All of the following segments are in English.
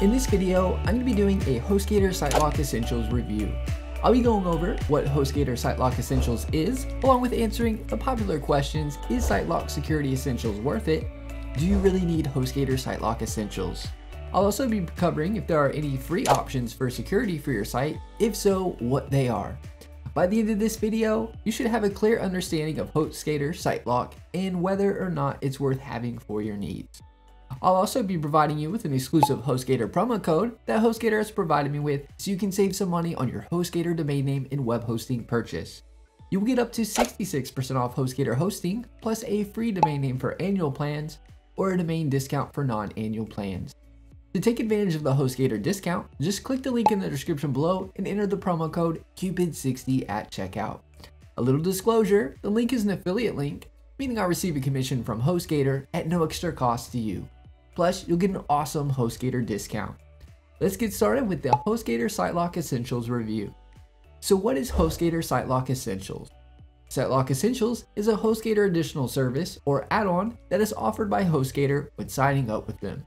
In this video, I'm going to be doing a HostGator SiteLock Essentials review. I'll be going over what HostGator SiteLock Essentials is, along with answering the popular questions, is SiteLock Security Essentials worth it? Do you really need HostGator SiteLock Essentials? I'll also be covering if there are any free options for security for your site, if so, what they are. By the end of this video, you should have a clear understanding of HostGator SiteLock and whether or not it's worth having for your needs. I'll also be providing you with an exclusive HostGator promo code that HostGator has provided me with so you can save some money on your HostGator domain name and web hosting purchase. You will get up to 66% off HostGator hosting, plus a free domain name for annual plans, or a domain discount for non-annual plans. To take advantage of the HostGator discount, just click the link in the description below and enter the promo code CUPID60 at checkout. A little disclosure, the link is an affiliate link, meaning I receive a commission from HostGator at no extra cost to you. Plus, you'll get an awesome HostGator discount. Let's get started with the HostGator SiteLock Essentials review. So what is HostGator SiteLock Essentials? SiteLock Essentials is a HostGator additional service or add-on that is offered by HostGator when signing up with them.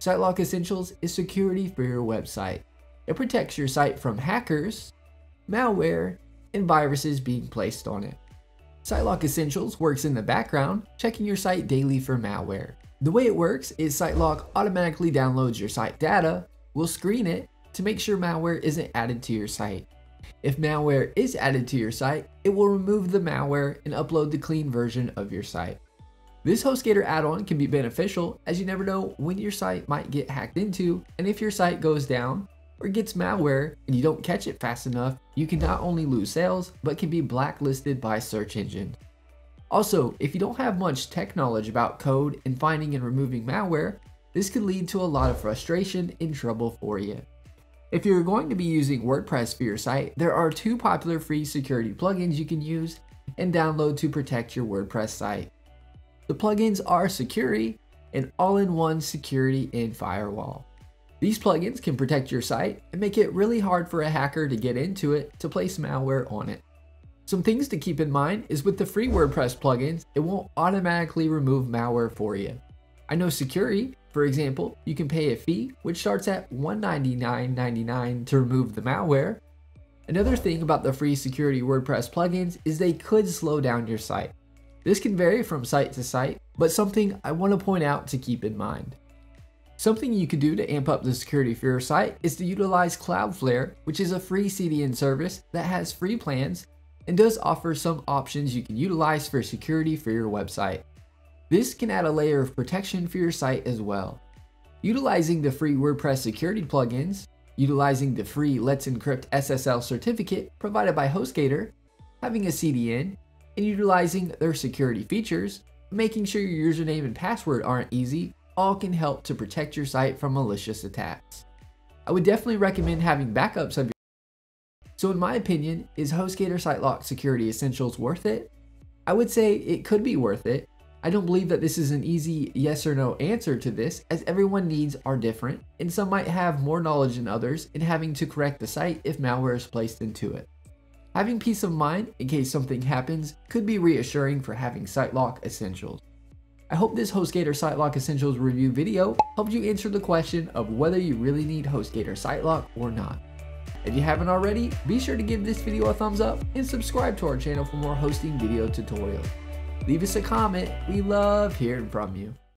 SiteLock Essentials is security for your website. It protects your site from hackers, malware, and viruses being placed on it. SiteLock Essentials works in the background, checking your site daily for malware. The way it works is SiteLock automatically downloads your site data, will screen it to make sure malware isn't added to your site. If malware is added to your site, it will remove the malware and upload the clean version of your site. This HostGator add-on can be beneficial as you never know when your site might get hacked into and if your site goes down or gets malware and you don't catch it fast enough, you can not only lose sales but can be blacklisted by search engines. Also, if you don't have much tech knowledge about code and finding and removing malware, this could lead to a lot of frustration and trouble for you. If you're going to be using WordPress for your site, there are two popular free security plugins you can use and download to protect your WordPress site. The plugins are Sucuri and all-in-one security and firewall. These plugins can protect your site and make it really hard for a hacker to get into it to place malware on it. Some things to keep in mind is with the free WordPress plugins, it won't automatically remove malware for you. I know Sucuri, for example, you can pay a fee which starts at $199.99 to remove the malware. Another thing about the free security WordPress plugins is they could slow down your site. This can vary from site to site, but something I want to point out to keep in mind. Something you could do to amp up the security for your site is to utilize Cloudflare, which is a free CDN service that has free plans and does offer some options you can utilize for security for your website. This can add a layer of protection for your site as well. Utilizing the free WordPress security plugins, utilizing the free Let's Encrypt SSL certificate provided by HostGator, having a CDN, and utilizing their security features, making sure your username and password aren't easy, all can help to protect your site from malicious attacks. I would definitely recommend having backups of your so in my opinion, is HostGator SiteLock Security Essentials worth it? I would say it could be worth it. I don't believe that this is an easy yes or no answer to this as everyone needs are different and some might have more knowledge than others in having to correct the site if malware is placed into it. Having peace of mind in case something happens could be reassuring for having SiteLock Essentials. I hope this HostGator SiteLock Essentials review video helped you answer the question of whether you really need HostGator SiteLock or not. If you haven't already, be sure to give this video a thumbs up and subscribe to our channel for more hosting video tutorials. Leave us a comment, we love hearing from you.